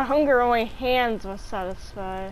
a hunger only hands must satisfy.